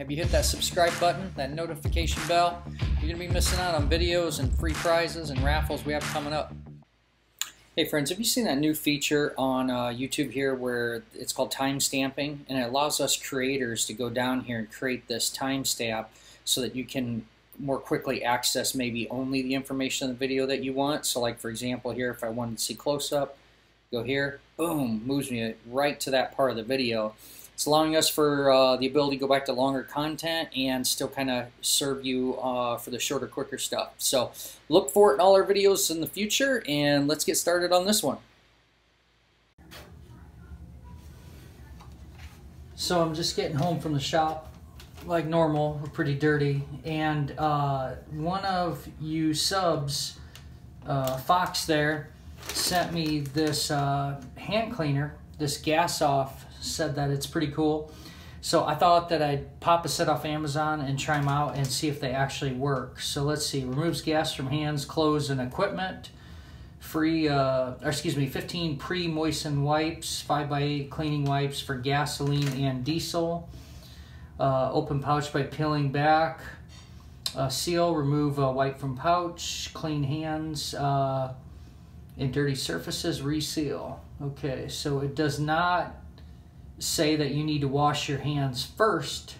Have you hit that subscribe button, that notification bell? You're going to be missing out on videos and free prizes and raffles we have coming up. Hey friends, have you seen that new feature on uh, YouTube here where it's called timestamping and it allows us creators to go down here and create this timestamp so that you can more quickly access maybe only the information in the video that you want. So like for example here, if I wanted to see close-up, go here, boom, moves me right to that part of the video. It's allowing us for uh, the ability to go back to longer content and still kind of serve you uh, for the shorter, quicker stuff. So look for it in all our videos in the future, and let's get started on this one. So I'm just getting home from the shop like normal. We're pretty dirty. And uh, one of you subs, uh, Foxtrot, sent me this uh, hand cleaner, this gas off said that it's pretty cool. So I thought that I'd pop a set off Amazon and try them out and see if they actually work. So let's see, removes gas from hands, clothes, and equipment. Free, uh, or excuse me, 15 pre-moistened wipes, 5x8 cleaning wipes for gasoline and diesel. Uh, open pouch by peeling back. Uh, seal, remove a wipe from pouch. Clean hands uh, and dirty surfaces, reseal. Okay, so it does not say that you need to wash your hands first.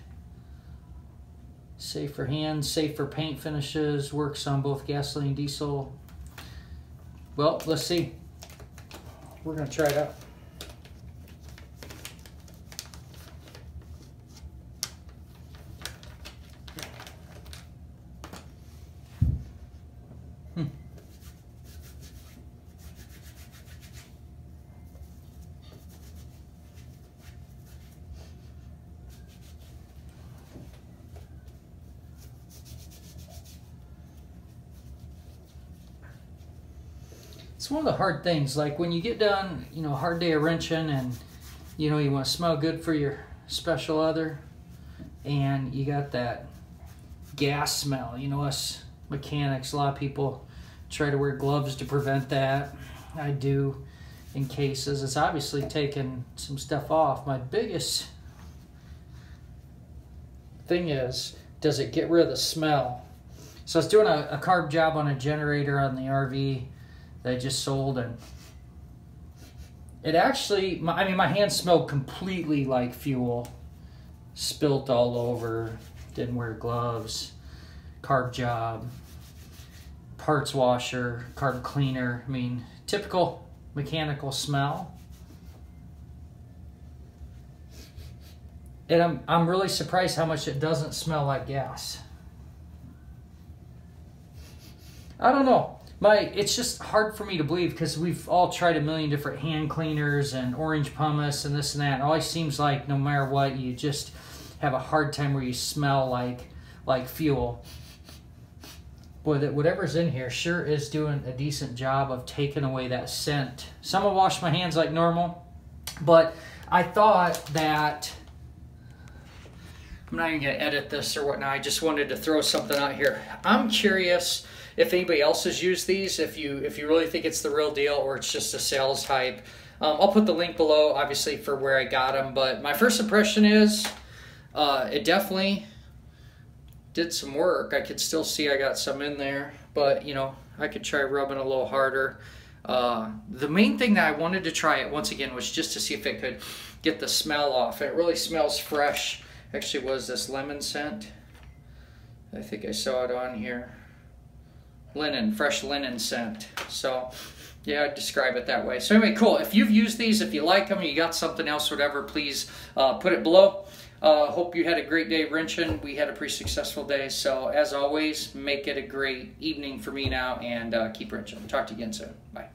Safe for hands, safe for paint finishes, works on both gasoline diesel. Well, let's see. We're going to try it out. It's one of the hard things. Like when you get done, you know, hard day of wrenching and, you know, you want to smell good for your special other and you got that gas smell. You know, us mechanics, a lot of people try to wear gloves to prevent that. I do in cases. It's obviously taken some stuff off. My biggest thing is, does it get rid of the smell? So I was doing a, a carb job on a generator on the RV that I just sold and it actually i mean my hands smelled completely like fuel. Spilt all over didn't wear gloves carb job parts washer carb cleaner. I mean typical mechanical smell. And i'm, I'm really surprised how much it doesn't smell like gas. I don't know my it's just hard for me to believe because we've all tried a million different hand cleaners and orange pumice and this and that. It always seems like no matter what, you just have a hard time where you smell like like fuel. Boy, that whatever's in here sure is doing a decent job of taking away that scent. Some will wash my hands like normal, but I thought that I'm not even gonna edit this or whatnot. I just wanted to throw something out here. I'm curious if anybody else has used these, if you if you really think it's the real deal or it's just a sales hype, um, I'll put the link below, obviously, for where I got them. But my first impression is uh, it definitely did some work. I could still see I got some in there, but you know, I could try rubbing a little harder. Uh, the main thing that I wanted to try it once again was just to see if it could get the smell off. It really smells fresh. Actually was this lemon scent. I think I saw it on here linen, fresh linen scent. So yeah, I'd describe it that way. So anyway, cool. If you've used these, if you like them, you got something else, whatever, please uh, put it below. Uh, hope you had a great day wrenching. We had a pretty successful day. So as always, make it a great evening for me now and uh, keep wrenching. Talk to you again soon. Bye.